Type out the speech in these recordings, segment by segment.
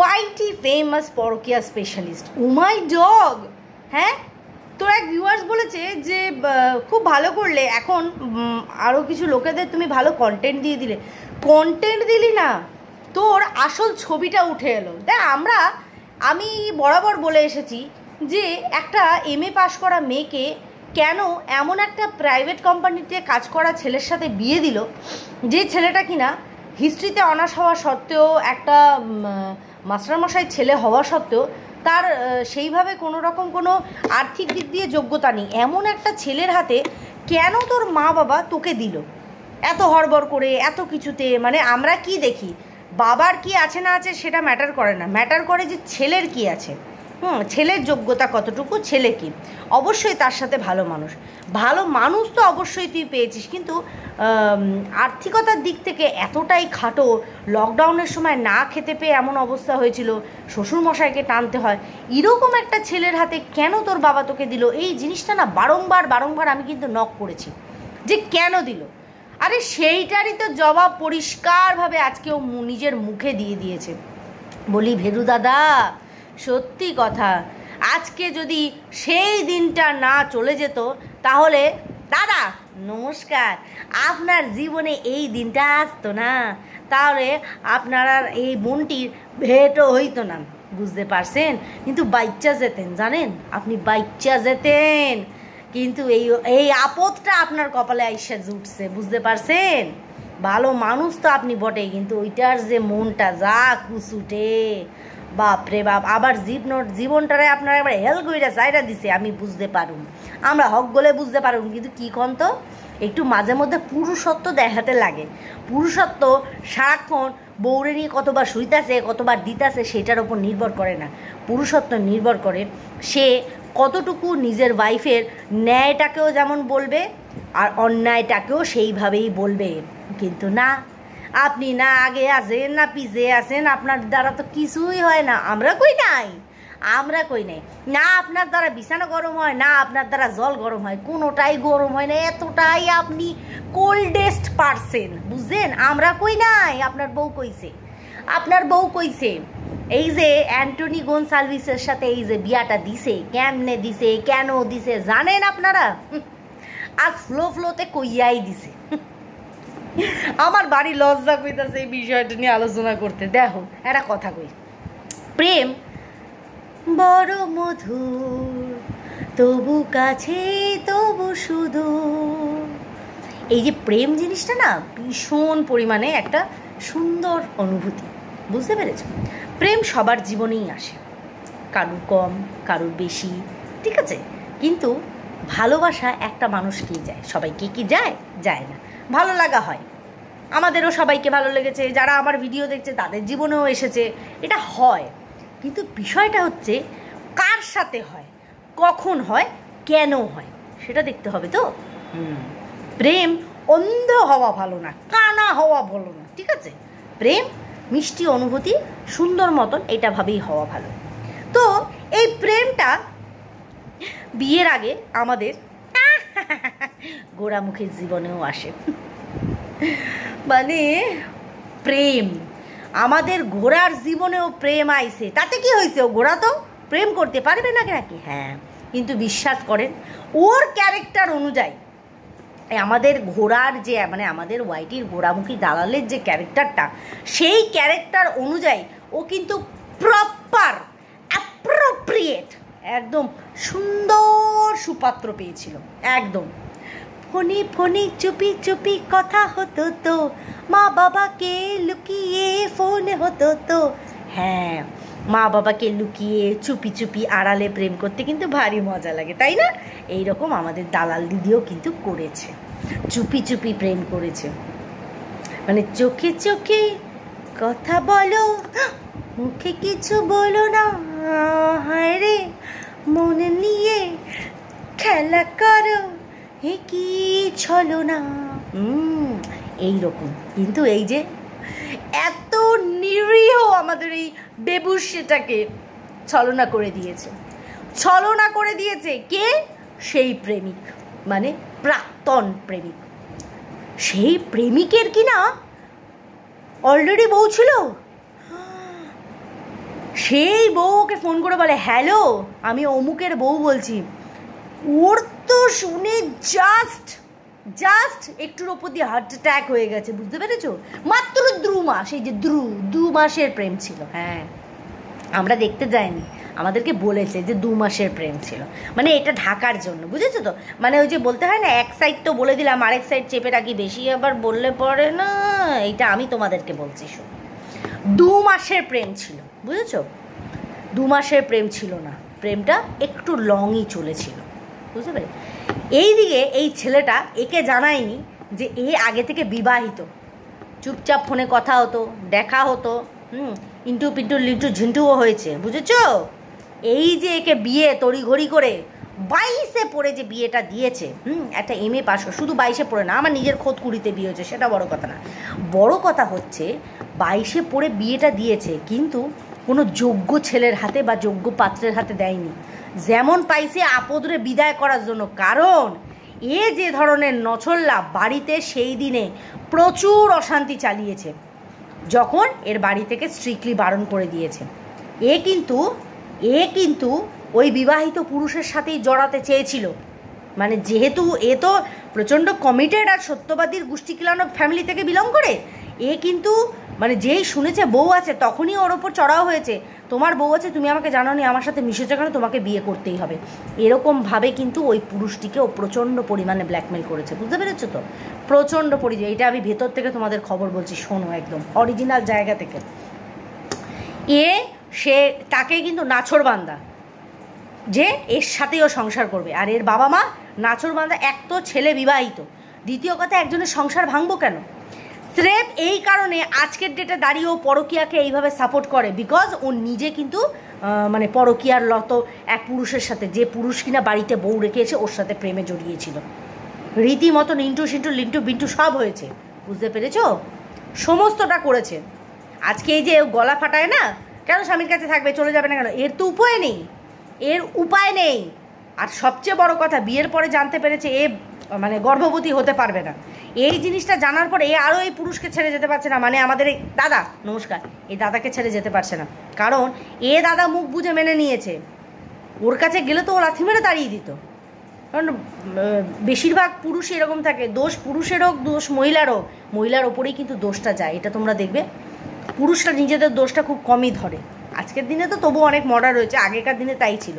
ওয়াইটি famous পরকিয়া specialist উমাই dog হ্যাঁ? তোর এক ভিউয়ার্স বলেছে যে খুব ভালো করলে, এখন আরও কিছু লোকেদের তুমি ভালো কন্টেন্ট দিয়ে দিলে। কন্টেন্ট দিলি না, তোর আসল ছবিটা উঠে এলো। দেখ, আমরা, আমি বরাবর বলে এসেছি যে, একটা এম এ পাশ করা মেয়েকে কেন এমন একটা প্রাইভেট কোম্পানিতে কাজ করা ছেলের সাথে বিয়ে দিল, যে ছেলেটা কিনা হিস্ট্রিতে অনার্স হওয়া সত্ত্বেও একটা মাস্টারমশাই ছেলে হওয়া সত্ত্বেও তার সেইভাবে কোনো রকম কোনো আর্থিক দিক দিয়ে যোগ্যতা নেই। এমন একটা ছেলের হাতে কেন তোর মা বাবা তোকে দিল? এত হড়বড় করে, এত কিছুতে মানে আমরা কি দেখি? বাবার কি আছে না আছে সেটা ম্যাটার করে না। ম্যাটার করে যে ছেলের কি আছে। হুম, ছেলের যোগ্যতা কতটুকু, ছেলে কি? অবশ্যই তার সাথে ভালো মানুষ। ভালো মানুষ তো অবশ্যই তুই পেয়েছিস, কিন্তু আর্থিকতার দিক থেকে এতটাই খাটো লকডাউনের সময় না খেতে পেয়ে এমন অবস্থা হয়েছিল, শ্বশুরমশাইকে টানতে হয়। এরকম একটা ছেলের হাতে কেন তোর বাবা তোকে দিল? এই জিনিসটা না বারংবার বারংবার আমি কিন্তু নক করেছি। যে কেন দিল? আরে সেইটারই তো জবাব পরিষ্কারভাবে আজকে ও নিজের মুখে দিয়ে দিয়েছে। বলি, ভেরু দাদা সত্যি কথা। আজকে যদি সেই দিনটা না চলে যেত, তাহলে, দাদা, নমস্কার। আপনার জীবনে এই দিনটা আসতো না। তাহলে আপনার এই বোনটির ভেটও হইতো না। বুঝতে পারছেন? কিন্তু বাইচ্চা যেতেন, জানেন? আপনি বাইচ্চা যেতেন। কিন্তু এই এই আপদটা আপনার কপালে আইসা জুটছে, বুঝতে পারছেন? ভালো মানুষ তো আপনি বটে কিন্তু ওইটার যে মনটা, যা কুসুটে বাপরে বাপ, আবার জীবন জীবনটারে আপনারা এবার হেল কইরা চাইরা দিছে, আমি বুঝতে পারুম। আমরা হক গলে বুঝতে পারুম, কিন্তু কি কন তো? একটু মাঝে মধ্যে পুরুষত্ব দেখাতে লাগে। পুরুষত্ব সারাক্ষণ বউরে নিয়ে কতবার শুইতাছে, কতবার দিতাছে, সেটার ওপর নির্ভর করে না। পুরুষত্ব নির্ভর করে সে কতটুকু নিজের ওয়াইফের ন্যায়টাকেও যেমন বলবে, আর অন্যায়টাকেও সেইভাবেই বলবে। কিন্তু না আপনি না আগে আছেন না পিছে আছেন আপনার দ্বারা তো কিছুই হয় না। আমরা কই নাই? আমরা কই নাই? না আপনার দ্বারা বিছানা গরম হয়, না আপনার দ্বারা জল গরম হয়, কোনোটাই গরম হয় না। এতটাই আপনি কোল্ডেস্ট পারসেন বুঝছেন? আমরা কই নাই? আপনার বউ কইছে। আপনার বউ কইছে, এই যে অ্যান্টনি গোন সার্ভিসের সাথে এই যে বিয়াটা দিছে, কেমনে দিছে, কেন দিছে, জানেন আপনারা? আজ ফ্লো ফ্লোতে কইয়াই দিছে। আমার বাড়ি লজ্জা কইতাছে এই বিষয়টা নিয়ে আলোচনা করতে। দেখো, একটা কথা কই। প্রেম বড় মধুর, তবু কাছে, তবু শুধু এই যে প্রেম জিনিসটা না ভীষণ পরিমাণে একটা সুন্দর অনুভূতি, বুঝতে পেরেছ? প্রেম সবার জীবনেই আসে। কারুর কম, কারুর বেশি, ঠিক আছে? কিন্তু ভালোবাসা একটা মানুষকেই যায়। সবাইকে কি যায়? যায় না। ভালো লাগা হয়। আমাদেরও সবাইকে ভালো লেগেছে যারা আমার ভিডিও দেখছে তাদের জীবনেও এসেছে। এটা হয়। কিন্তু বিষয়টা হচ্ছে কার সাথে হয়? কখন হয়? কেন হয়? সেটা দেখতে হবে তো? হুম। প্রেম অন্ধ হওয়া ভালো না কানা হওয়া ভালো না ঠিক আছে? প্রেম মিষ্টি অনুভূতি সুন্দর মতন এটা ভাবেই হওয়া ভালো। তো এই প্রেমটা বিয়ের আগে আমাদের গোড়ামুখের জীবনেও আসে। মানে প্রেম। আমাদের ঘোড়ার জীবনেও প্রেম আইছে। তাতে কি হয়েছে ও ঘোড়া তো প্রেম করতে পারবে না নাকি হ্যাঁ কিন্তু বিশ্বাস করেন, ওর ক্যারেক্টার অনুযায়ী আমাদের ঘোড়ার যে মানে আমাদের ওয়াইটির ঘোড়ামুখী দালালের যে ক্যারেক্টারটা সেই ক্যারেক্টার অনুযায়ী ও কিন্তু প্রপার অ্যাপ্রোপ্রিয়েট একদম সুন্দর সুপাত্র পেয়েছিল। একদম। ফোনে ফোনে চুপি চুপি কথা হতো তো। মা বাবাকে লুকিয়ে ফোন হতো তো। হ্যাঁ মা বাবাকে লুকিয়ে চুপি চুপি আড়ালে প্রেম করতে কিন্তু ভারী মজা লাগে, তাই না? এই রকম আমাদের দালাল দিদিও কিন্তু করেছে। চুপি চুপি প্রেম করেছে। মানে চোখে চোখে কথা বলো, মুখে কিছু বলো না হায় রে মনে নিয়ে খেলা করো হে কি ছলো না। হুম, এইরকম। কিন্তু এই যে এত নিরীহ আমাদের এই বেবুসেটাকে ছলনা করে দিয়েছে। ছলনা করে দিয়েছে কে? সেই প্রেমিক মানে প্রাক্তন প্রেমিক। সেই প্রেমিকের কি না অলরেডি বউ ছিল? সেই বউ ওকে ফোন করে বলে, হ্যালো, আমি অমুকের বউ বলছি। ওর তো শুনে জাস্ট জাস্ট একটুর ওপর দিয়ে হার্ট অ্যাটাক হয়ে গেছে বুঝতে পেরেছ? মাত্র দ্রু মাস এই যে দ্রু দু মাসের প্রেম ছিল। হ্যাঁ। আমরা দেখতে যাইনি। আমাদেরকে বলেছে যে দু মাসের প্রেম ছিল। মানে এটা ঢাকার জন্য বুঝেছ তো? মানে ওই যে বলতে হয় না এক সাইড তো বলে দিলাম আরেক সাইড চেপে রাখি বেশি আবার বললে পরে না এটা আমি তোমাদেরকে বলছি শুনো। দু মাসের প্রেম ছিল বুঝেছ? দু মাসের প্রেম ছিল না। প্রেমটা একটু লংই চলেছিল। বুঝতে পারি? এইদিকে এই ছেলেটা একে জানায়নি যে এ আগে থেকে বিবাহিত। চুপচাপ ফোনে কথা হতো, দেখা হতো, হুম, ইন্টু পিন্টু লিন্টু ঝিন্টুও হয়েছে, বুঝেছ? এই যে একে বিয়ে তড়িঘড়ি করে বাইশে পড়ে যে বিয়েটা দিয়েছে, হুম, একটা এম এ পাশ শুধু বাইশে পড়ে না, আমার নিজের খোদ কুড়িতে বিয়ে হয়েছে, সেটা বড় কথা না। বড় কথা হচ্ছে, বাইশে পড়ে বিয়েটা দিয়েছে, কিন্তু কোনো যোগ্য ছেলের হাতে বা যোগ্য পাত্রের হাতে দেয়নি। যেমন পাইছে আপদরে বিদায় করার জন্য। কারণ এ যে ধরনের নছল্লা বাড়িতে সেই দিনে প্রচুর অশান্তি চালিয়েছে। যখন এর বাড়ি থেকে স্ট্রিক্টলি বারণ করে দিয়েছে। এ কিন্তু এ কিন্তু ওই বিবাহিত পুরুষের সাথেই জড়াতে চেয়েছিল। মানে যেহেতু এ তো প্রচণ্ড কমিটেড আর সত্যবাদীর গোষ্ঠী কিলানো ফ্যামিলি থেকে বিলং করে, এ কিন্তু মানে যেই শুনেছে বউ আছে, তখনই ওর ওপর চড়াও হয়েছে। তোমার বউ আছে, তুমি আমাকে জানো নি আমার সাথে মিশেছে কেন? তোমাকে বিয়ে করতেই হবে। এরকমভাবে কিন্তু ওই পুরুষটিকে ও প্রচণ্ড পরিমাণে ব্ল্যাকমেল করেছে। বুঝতে পেরেছ তো? প্রচণ্ড পরিমাণে। এটা আমি ভেতর থেকে তোমাদের খবর বলছি, শোনো একদম। অরিজিনাল জায়গা থেকে। এ, সে, তাকে কিন্তু নাছর বান্দা যে, এর সাথেও সংসার করবে। আর এর বাবা মা নাছর বান্দা এক তো ছেলে বিবাহিত। দ্বিতীয় কথা, একজনের সংসার ভাঙবো কেন? স্রেফ এই কারণে আজকের ডেটে দাঁড়িয়ে ও পরকিয়াকে এইভাবে সাপোর্ট করে বিকজ ও নিজে কিন্তু মানে পরকিয়ার লত এক পুরুষের সাথে, যে পুরুষ কিনা বাড়িতে বউ রেখে এসে ওর সাথে প্রেমে জড়িয়েছিল। রীতিমতো ইন্টু সিন্টু, লিন্টু বিন্টু সব হয়েছে, বুঝতে পেরেছ? সমস্তটা করেছে। আজকে এই যে গলা ফাটায় না, কেন স্বামীর কাছে থাকবে, চলে যাবে না কেন? এর তো উপায় নেই। এর উপায় নেই। আর সবচেয়ে বড় কথা, বিয়ের পরে জানতে পেরেছে এ মানে গর্ভবতী হতে পারবে না। এই জিনিসটা জানার পরে এ আরও এই পুরুষকে ছেড়ে যেতে পারছে না। মানে আমাদের এই দাদা, নমস্কার, এই দাদাকে ছেড়ে যেতে পারছে না। কারণ এ দাদা মুখ বুঝে মেনে নিয়েছে। ওর কাছে গেলে তো ও লাথি মেরে দাঁড়িয়ে দিত। কারণ বেশিরভাগ পুরুষ এরকম থাকে। দোষ পুরুষের হোক দোষ মহিলার হোক মহিলার ওপরেই কিন্তু দোষটা যায়। এটা তোমরা দেখবে। পুরুষরা নিজেদের দোষটা খুব কমই ধরে। আজকের দিনে তো তবু অনেক মর্ডার রয়েছে। আগেকার দিনে তাই ছিল।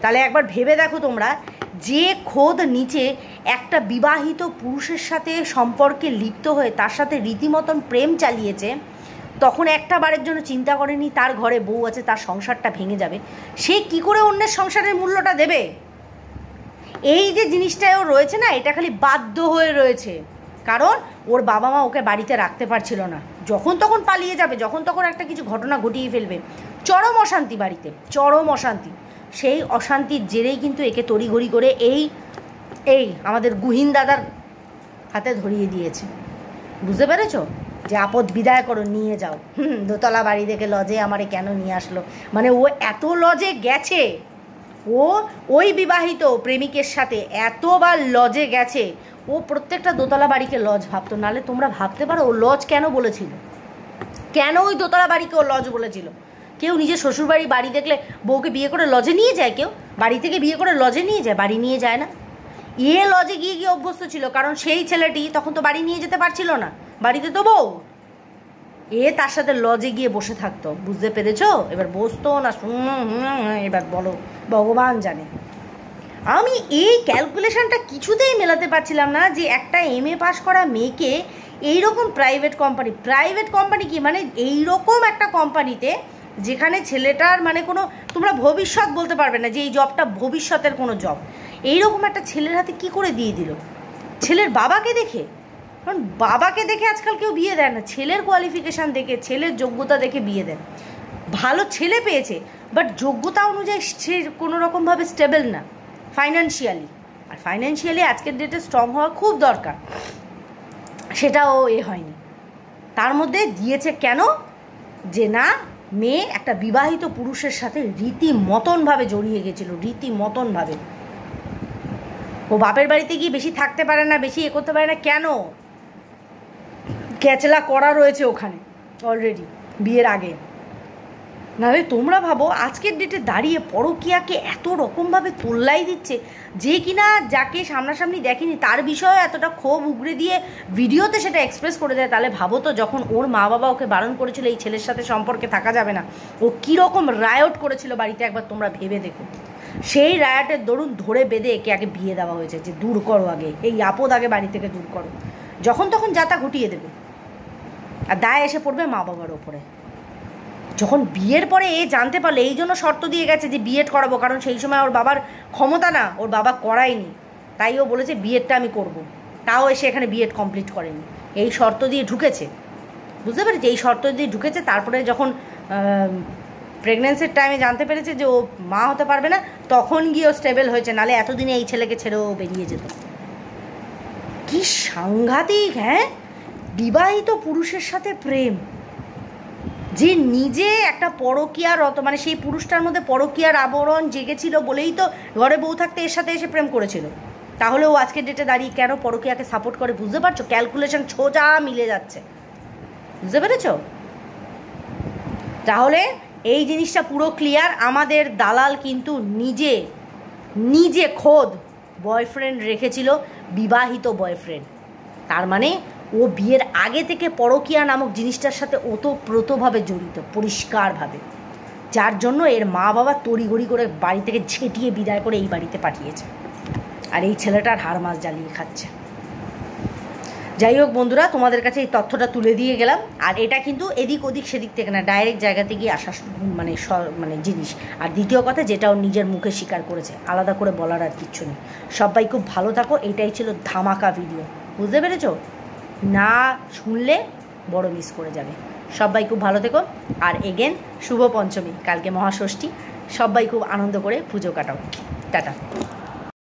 তাহলে একবার ভেবে দেখো তোমরা, যে খোদ নিচে একটা বিবাহিত পুরুষের সাথে সম্পর্কে লিপ্ত হয়ে তার সাথে রীতিমতন প্রেম চালিয়েছে, তখন একটা বারের জন্য চিন্তা করেনি তার ঘরে বউ আছে, তার সংসারটা ভেঙে যাবে। সে কি করে অন্যের সংসারের মূল্যটা দেবে? এই যে জিনিসটাও রয়েছে না, এটা খালি বাধ্য হয়ে রয়েছে। কারণ ওর বাবা মা ওকে বাড়িতে রাখতে পারছিল না। যখন তখন পালিয়ে যাবে, যখন তখন একটা কিছু ঘটনা ঘটিয়ে ফেলবে। চরম অশান্তি বাড়িতে, চরম অশান্তি। সেই অশান্তির জেরেই কিন্তু একে তড়িঘড়ি করে এই এই আমাদের গুহিন দাদার হাতে ধরিয়ে দিয়েছে। বুঝতে পেরেছ? যে আপদ বিদায় করো, নিয়ে যাও। হুম, দোতলা বাড়ি দেখে লজে আমারে কেন নিয়ে আসলো? মানে ও এত লজে গেছে। ও, ওই বিবাহিত প্রেমিকের সাথে এতবার লজে গেছে। ও প্রত্যেকটা দোতলা বাড়িকে লজ ভাবতো। নালে তোমরা ভাবতে পারো ও লজ কেন বলেছিল? কেন ওই দোতলা বাড়িকে ও লজ বলেছিল? কেউ নিজের শ্বশুরবাড়ি বাড়ি দেখলে বউকে বিয়ে করে লজে নিয়ে যায় কেউ? বাড়ি থেকে বিয়ে করে লজে নিয়ে যায়? বাড়ি নিয়ে যায় না। এ লজে গিয়ে গিয়ে অভ্যস্ত ছিল, কারণ সেই ছেলেটি তখন তো বাড়ি নিয়ে যেতে পারছিল না। বাড়িতে তো বউ। এ তার সাথে লজে গিয়ে বসে থাকতো। বুঝতে পেরেছ? এবার বসতো না এবার বলো, ভগবান জানে। আমি এই ক্যালকুলেশনটা কিছুতেই মেলাতে পারছিলাম না যে একটা এম এ পাস করা মেয়েকে এইরকম প্রাইভেট কোম্পানি প্রাইভেট কোম্পানি কি? মানে এইরকম একটা কোম্পানিতে যেখানে ছেলেটার মানে কোনো, তোমরা ভবিষ্যৎ বলতে পারবে না যে এই জবটা ভবিষ্যতের কোনো জব এইরকম একটা ছেলের হাতে কি করে দিয়ে দিল? ছেলের বাবাকে দেখে? কারণ বাবাকে দেখে আজকাল কেউ বিয়ে দেয় না। ছেলের কোয়ালিফিকেশান দেখে, ছেলের যোগ্যতা দেখে বিয়ে দেয়। ভালো ছেলে পেয়েছে বাট যোগ্যতা অনুযায়ী সে কোনো রকমভাবে স্টেবল না ফাইন্যান্সিয়ালি আর ফাইন্যান্সিয়ালি আজকের ডেটে স্ট্রং হওয়া খুব দরকার। সেটাও এ হয়নি। তার মধ্যে দিয়েছে কেন? যে না মেয়ে একটা বিবাহিত পুরুষের সাথে রীতি মতনভাবে জড়িয়ে গেছিল রীতি মতনভাবে ও বাপের বাড়িতে গিয়ে বেশি থাকতে পারে না, বেশি এ করতে পারে না, কেন? ক্যাচলা করা রয়েছে ওখানে অলরেডি বিয়ের আগে। নাহলে তোমরা ভাবো আজকের ডেটে দাঁড়িয়ে পরকিয়াকে এত রকমভাবে তোল্লাই দিচ্ছে, যে কিনা যাকে সামনাসামনি দেখেনি, তার বিষয়ে এতটা ক্ষোভ উগড়ে দিয়ে ভিডিওতে সেটা এক্সপ্রেস করে দেয়, তাহলে ভাবো তো যখন ওর মা বাবা ওকে বারণ করেছিল এই ছেলের সাথে সম্পর্কে থাকা যাবে না, ও কীরকম রায়ট করেছিল বাড়িতে একবার তোমরা ভেবে দেখো। সেই রায়াটের দরুন ধরে বেঁধে একে আগে বিয়ে দেওয়া হয়েছে, যে দূর করো আগে, এই আপদ আগে বাড়ি থেকে দূর করো, যখন তখন যাতা ঘটিয়ে দেবে। আর দায় এসে পড়বে মা বাবার ওপরে। যখন বিয়ের পরে এ জানতে পারল, এই জন্য শর্ত দিয়ে গেছে যে বিএড করাবো, কারণ সেই সময় ওর বাবার ক্ষমতা না, ওর বাবা করায়নি। তাই ও বলেছে, বিএডটা আমি করব। তাও এসে এখানে বিএড কমপ্লিট করেনি। এই শর্ত দিয়ে ঢুকেছে। বুঝতে পেরেছি এই শর্ত দিয়ে ঢুকেছে, তারপরে যখন প্রেগনেন্সির টাইমে জানতে পেরেছে যে ও মা হতে পারবে না, তখন গিয়ে ও স্টেবল হয়েছে। নালে এতদিনে এই ছেলেকে ছেড়েও বেরিয়ে যেত। কি সাংঘাতিক হ্যাঁ? বিবাহিত পুরুষের সাথে প্রেম। যে নিজে একটা পরকিয়ার রত মানে সেই পুরুষটার মধ্যে পরকিয়ার আবরণ জেগেছিল বলেই তো ঘরে বউ থাকতে এর সাথে এসে প্রেম করেছিল। তাহলে ও আজকের ডেটে দাঁড়িয়ে কেন পরকিয়াকে সাপোর্ট করে বুঝতে পারছ? ক্যালকুলেশন সোজা মিলে যাচ্ছে। বুঝতে পেরেছ? তাহলে এই জিনিসটা পুরো ক্লিয়ার আমাদের দালাল কিন্তু নিজে নিজে খোদ বয়ফ্রেন্ড রেখেছিল, বিবাহিত বয়ফ্রেন্ড তার মানে ও বিয়ের আগে থেকে পরকিয়া নামক জিনিসটার সাথে ওতপ্রোতভাবে জড়িত, পরিষ্কারভাবে। যার জন্য এর মা বাবা তড়িঘড়ি করে বাড়ি থেকে ছেটিয়ে বিদায় করে এই বাড়িতে পাঠিয়েছে। আর এই ছেলেটার হাড় মাছ জ্বালিয়ে খাচ্ছে। যাই হোক বন্ধুরা, তোমাদের কাছে এই তথ্যটা তুলে দিয়ে গেলাম। আর এটা কিন্তু এদিক ওদিক সেদিক থেকে না, ডাইরেক্ট জায়গাতে গিয়ে আসা মানে মানে জিনিস। আর দ্বিতীয় কথা, যেটা ও নিজের মুখে স্বীকার করেছে, আলাদা করে বলার আর কিচ্ছু নেই। সবাই খুব ভালো থাকো, এটাই ছিল ধামাকা ভিডিও। বুঝতে পেরেছ? না শুনলে বড় মিস করে যাবে। সবাই খুব ভালো থেকো। আর এগেন শুভ পঞ্চমী। কালকে মহাষষ্ঠী। সবাই খুব আনন্দ করে পুজো কাটাও। টাটা।